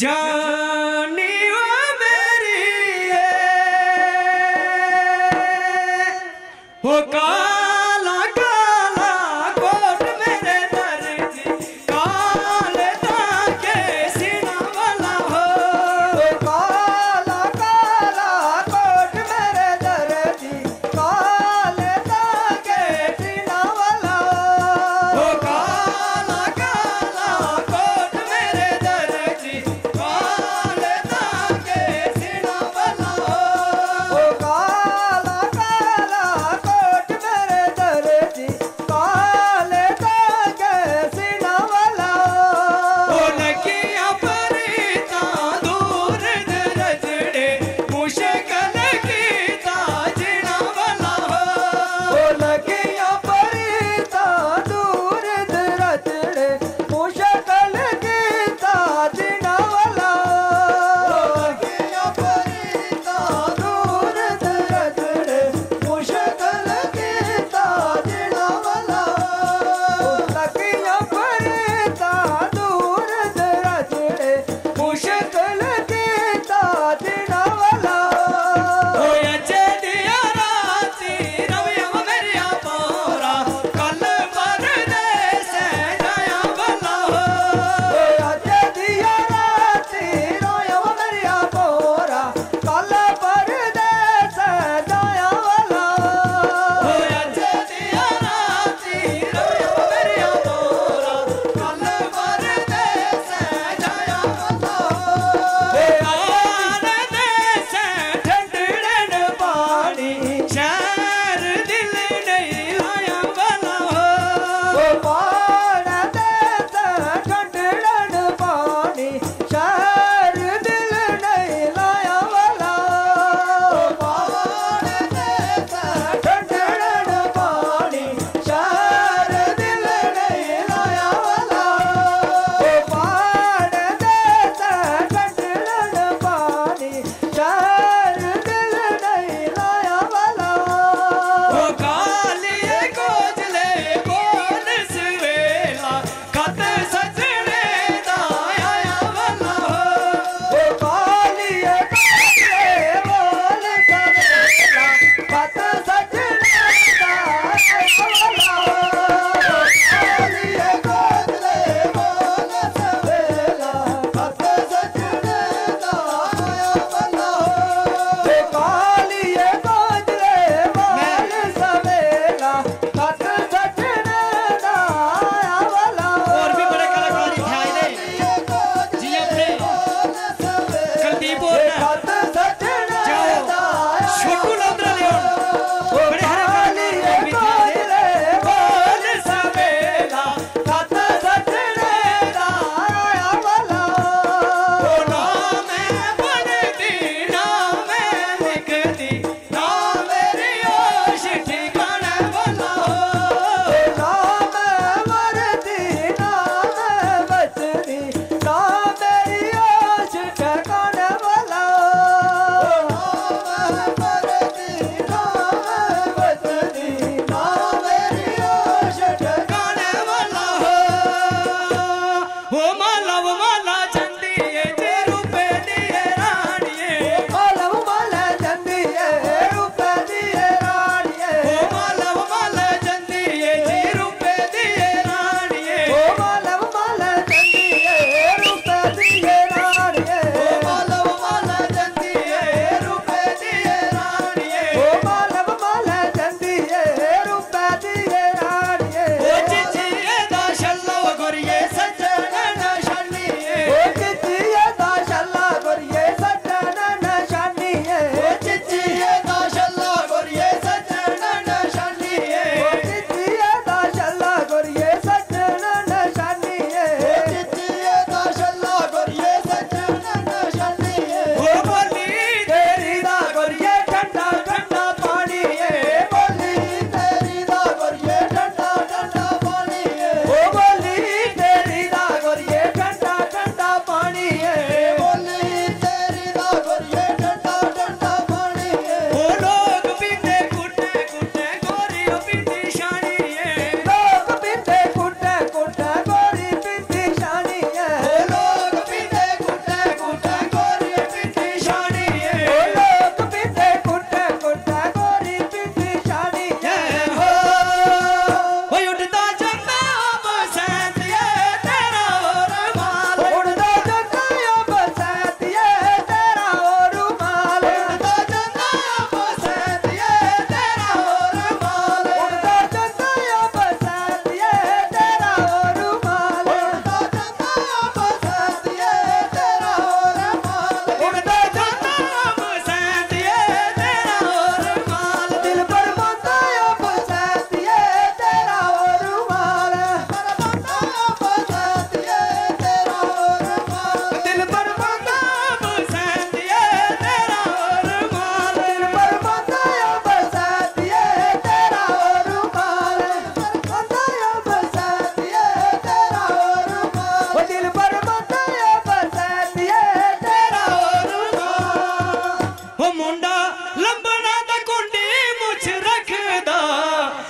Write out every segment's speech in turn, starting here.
Jai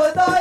बता